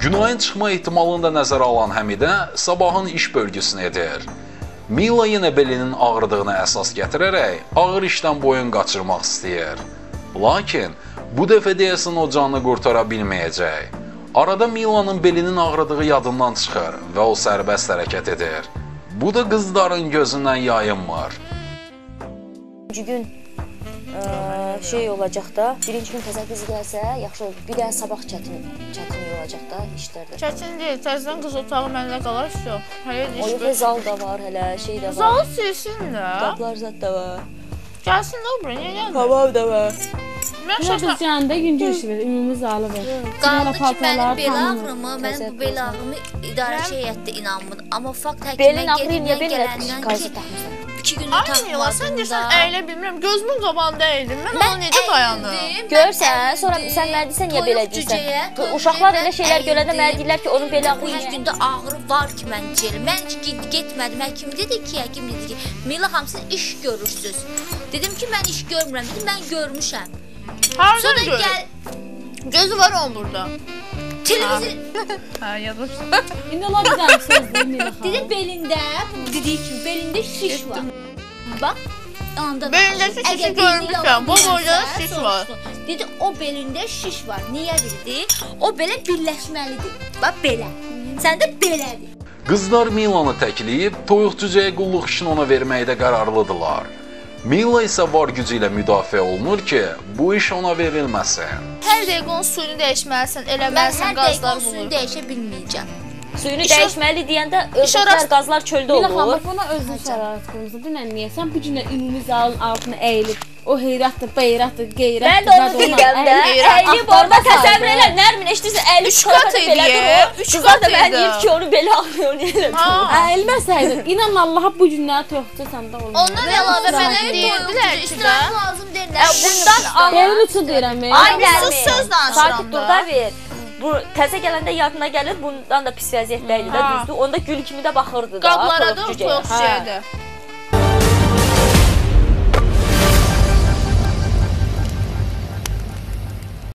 Günayın çıxma ehtimalını da nəzərə alan Həmidə sabahın iş bölgüsünü edir. Mila yenə belinin ağrıdığına əsas gətirərək ağır işdən boyun qaçırmaq istəyir. Lakin bu dəfə deyəsən o canını qurtara bilməyəcək. Arada Milanın belinin ağrıdığı yadından çıxır və o sərbəst hərəkət edir. Bu da qızların gözündən yayınmır. Gün ə, şey olacaq da, birinci gün təzə qız gəlsə, yaxşı olur. Bir dənə sabah çətin çətin olacaq da işlərdə. Çətin deyil, təzədən qız otağı məndə qalar yox. Hələ iş yox, zal da var, hələ şey də var. Zalı silsin də. Qaplar zət də var. Gəlsin də o bura, niyə gəlmir? Hamam da var. Mən şaşırdım. biz yanında güncə iş verir, ümumi zalı var. Qaldı ki, mənim bel ağrımı, mənim bu bel ağrımı idarəçi heyətdə inanmır. Amma fakt həkimə belinə gələndən ki, 2 gündür Ay Mila, sən deyirsən əylə bilmirəm. Gözümün qabağında əyildim. Mən ona necə dayanım? Görsən, sonra sən mənə deyirsən niyə belə deyirsən? Uşaqlar elə şeylər görəndə mənə deyirlər ki, onun belə Bu ağrıyır. hər gündə ağrı var ki, mən deyirəm. Mən getmədim. Həkim dedi ki, həkim dedi ki, Mila siz iş görürsüz. Dedim ki, mən iş görmürəm. Dedim, mən görmüşəm. Hardan Sonra gör? gəl Gözü var onun burada. Televizor Hə, yazmışdım. İndi ola bir dənə söz deyim Mila xanım. dedi belində, dediyi kimi belində şiş var. Bax, anda Belindəki şişi görmüşəm. Bu boyda deyirsə, şiş var. Dedi o belində şiş var. Niyə dedi? O belə birləşməlidir. Bax belə. Səndə belədir. Qızlar Milanı təkləyib toyuq cücəyə qulluq işini ona verməkdə qərarlıdılar. Mila isə var gücü ilə müdafiə olunur ki, bu iş ona verilməsin. Hər dəqiqə onun suyunu dəyişməlisən, eləməlisən, qazlar o suyu bulur. dəyişə bilməyəcəm. Suyunu İşə- dəyişməli deyəndə ördəklər, qazlar çöldə xanım, olur. bax buna özün şərait qırmızı. Dünən niyə sən bu günə ümumi zalın altına əyilib o heyrətdir, beyrətdir, qeyrətdir. Mən də onu deyirəm də. Əyilib orada təsəvvür elə, Nərmin eşidirsən, əyilib Üç çıxarsa qat üç Qızlar da qat mənə idi. deyir ki, onu belə niyə elə? Əyilməsəydin, inan Allaha bu günləri toyuqca səndə olmaz. Ondan əlavə mənə deyirdilər ki lazım deyirlər. Bundan Benim üçün deyirəm. Ay sus söz danışıram Sakit dur da. da ver. Bu təzə gələndə yadına gəlir, bundan da pis vəziyyətdə idi də düzdür. Onda gül kimi də baxırdı da. qablara da Hə. şeydir.